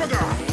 Omega!